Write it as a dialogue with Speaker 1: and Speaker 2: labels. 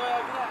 Speaker 1: Good night.